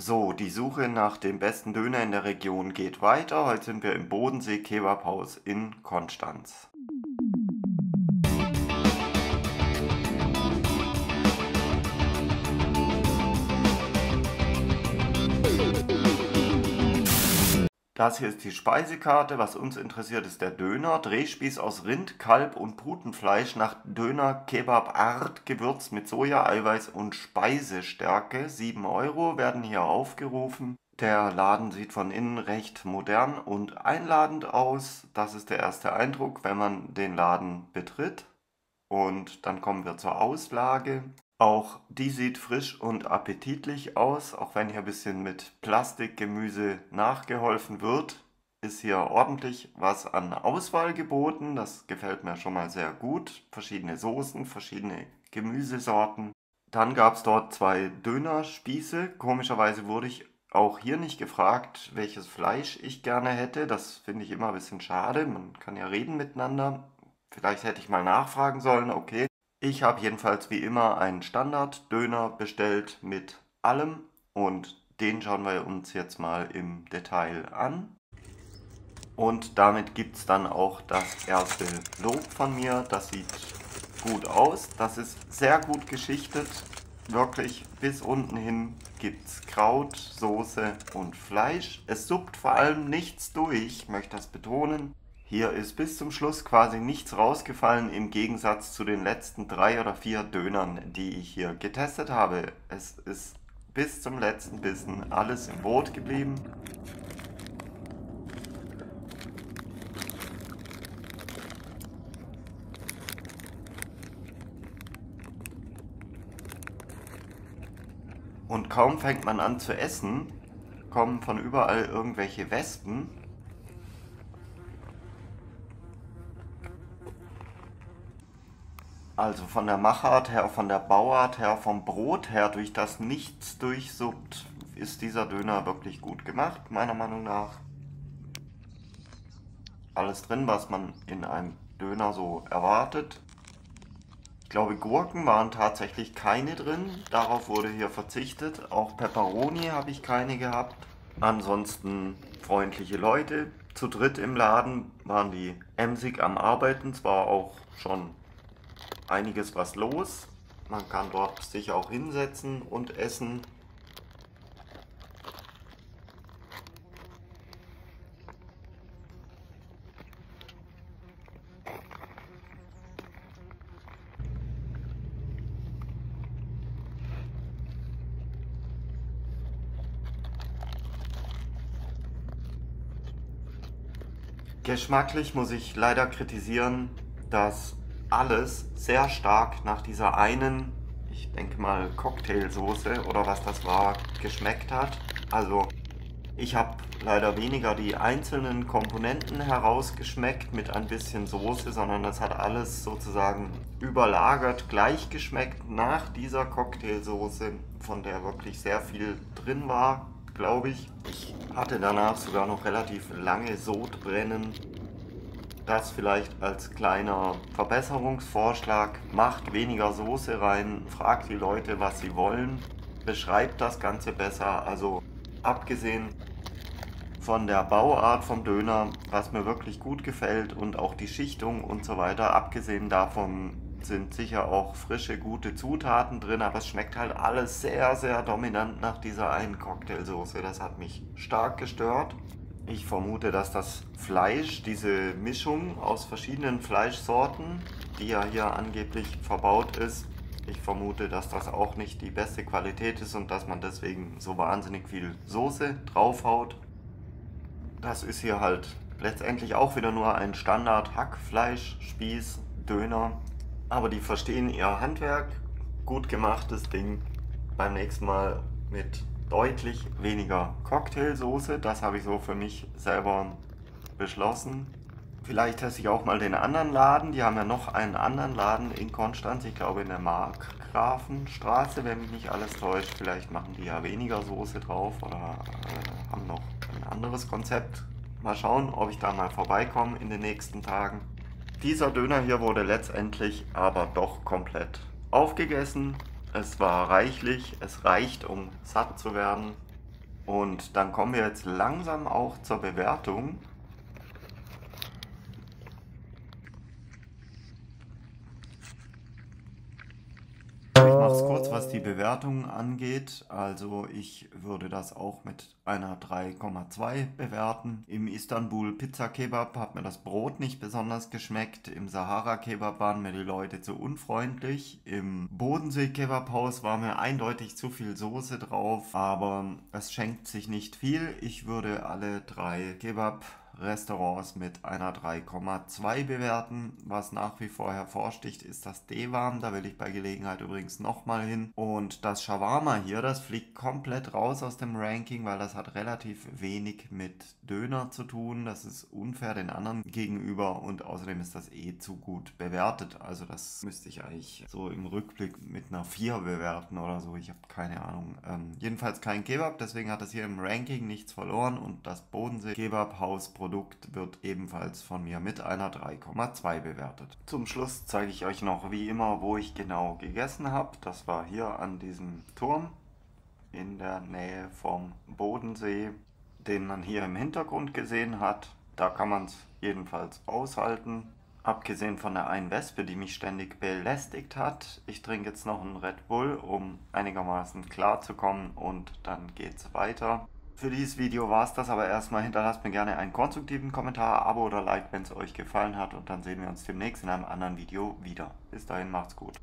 So, die Suche nach dem besten Döner in der Region geht weiter. Heute sind wir im Bodensee Kebabhaus in Konstanz. Das hier ist die Speisekarte. Was uns interessiert, ist der Döner. Drehspieß aus Rind, Kalb und Putenfleisch nach Döner Kebab Art, gewürzt mit Soja, Eiweiß und Speisestärke. 7 Euro werden hier aufgerufen. Der Laden sieht von innen recht modern und einladend aus. Das ist der erste Eindruck, wenn man den Laden betritt. Und dann kommen wir zur Auslage. Auch die sieht frisch und appetitlich aus, auch wenn hier ein bisschen mit Plastikgemüse nachgeholfen wird, ist hier ordentlich was an Auswahl geboten. Das gefällt mir schon mal sehr gut. Verschiedene Soßen, verschiedene Gemüsesorten. Dann gab es dort zwei Dönerspieße. Komischerweise wurde ich auch hier nicht gefragt, welches Fleisch ich gerne hätte. Das finde ich immer ein bisschen schade. Man kann ja reden miteinander. Vielleicht hätte ich mal nachfragen sollen, okay. Ich habe jedenfalls wie immer einen Standard-Döner bestellt mit allem und den schauen wir uns jetzt mal im Detail an. Und damit gibt es dann auch das erste Lob von mir. Das sieht gut aus. Das ist sehr gut geschichtet. Wirklich bis unten hin gibt es Kraut, Soße und Fleisch. Es suppt vor allem nichts durch, möchte das betonen. Hier ist bis zum Schluss quasi nichts rausgefallen im Gegensatz zu den letzten drei oder vier Dönern, die ich hier getestet habe. Es ist bis zum letzten Bissen alles im Brot geblieben. Und kaum fängt man an zu essen, kommen von überall irgendwelche Wespen Also von der Machart her, von der Bauart her, vom Brot her, durch das nichts durchsuppt, ist dieser Döner wirklich gut gemacht, meiner Meinung nach. Alles drin, was man in einem Döner so erwartet. Ich glaube, Gurken waren tatsächlich keine drin. Darauf wurde hier verzichtet. Auch Peperoni habe ich keine gehabt. Ansonsten freundliche Leute. Zu dritt im Laden waren die emsig am Arbeiten. Zwar auch schon einiges was los. Man kann dort sich auch hinsetzen und essen. Geschmacklich muss ich leider kritisieren, dass alles sehr stark nach dieser einen, ich denke mal Cocktailsoße oder was das war, geschmeckt hat. Also ich habe leider weniger die einzelnen Komponenten herausgeschmeckt mit ein bisschen Soße, sondern das hat alles sozusagen überlagert gleich geschmeckt nach dieser Cocktailsoße, von der wirklich sehr viel drin war, glaube ich. Ich hatte danach sogar noch relativ lange Sodbrennen das vielleicht als kleiner Verbesserungsvorschlag. Macht weniger Soße rein, fragt die Leute, was sie wollen, beschreibt das Ganze besser. Also abgesehen von der Bauart vom Döner, was mir wirklich gut gefällt und auch die Schichtung und so weiter, abgesehen davon sind sicher auch frische, gute Zutaten drin, aber es schmeckt halt alles sehr, sehr dominant nach dieser einen Cocktailsoße. Das hat mich stark gestört. Ich vermute, dass das Fleisch, diese Mischung aus verschiedenen Fleischsorten, die ja hier angeblich verbaut ist, ich vermute, dass das auch nicht die beste Qualität ist und dass man deswegen so wahnsinnig viel Soße draufhaut. Das ist hier halt letztendlich auch wieder nur ein Standard Hackfleischspieß, Döner. Aber die verstehen ihr Handwerk. Gut gemachtes Ding. Beim nächsten Mal mit deutlich weniger Cocktailsoße. Das habe ich so für mich selber beschlossen. Vielleicht teste ich auch mal den anderen Laden. Die haben ja noch einen anderen Laden in Konstanz. Ich glaube in der Markgrafenstraße, wenn mich nicht alles täuscht. Vielleicht machen die ja weniger Soße drauf oder äh, haben noch ein anderes Konzept. Mal schauen, ob ich da mal vorbeikomme in den nächsten Tagen. Dieser Döner hier wurde letztendlich aber doch komplett aufgegessen. Es war reichlich, es reicht, um satt zu werden. Und dann kommen wir jetzt langsam auch zur Bewertung. Ich was die Bewertung angeht. Also ich würde das auch mit einer 3,2 bewerten. Im Istanbul Pizza Kebab hat mir das Brot nicht besonders geschmeckt. Im Sahara Kebab waren mir die Leute zu unfreundlich. Im Bodensee Kebab Haus war mir eindeutig zu viel Soße drauf. Aber es schenkt sich nicht viel. Ich würde alle drei Kebab Restaurants mit einer 3,2 bewerten. Was nach wie vor hervorsticht, ist das Devam. Da will ich bei Gelegenheit übrigens nochmal hin. Und das Shawarma hier, das fliegt komplett raus aus dem Ranking, weil das hat relativ wenig mit Döner zu tun. Das ist unfair den anderen gegenüber und außerdem ist das eh zu gut bewertet. Also das müsste ich eigentlich so im Rückblick mit einer 4 bewerten oder so. Ich habe keine Ahnung. Ähm, jedenfalls kein Kebab, deswegen hat es hier im Ranking nichts verloren und das Bodensee Kebab Haus Produkt wird ebenfalls von mir mit einer 3,2 bewertet. Zum Schluss zeige ich euch noch wie immer, wo ich genau gegessen habe. Das war hier an diesem Turm in der Nähe vom Bodensee, den man hier im Hintergrund gesehen hat. Da kann man es jedenfalls aushalten. Abgesehen von der einen Wespe, die mich ständig belästigt hat. Ich trinke jetzt noch einen Red Bull, um einigermaßen klar zu kommen und dann geht's weiter. Für dieses Video war es das aber erstmal. Hinterlasst mir gerne einen konstruktiven Kommentar, Abo oder Like, wenn es euch gefallen hat. Und dann sehen wir uns demnächst in einem anderen Video wieder. Bis dahin, macht's gut.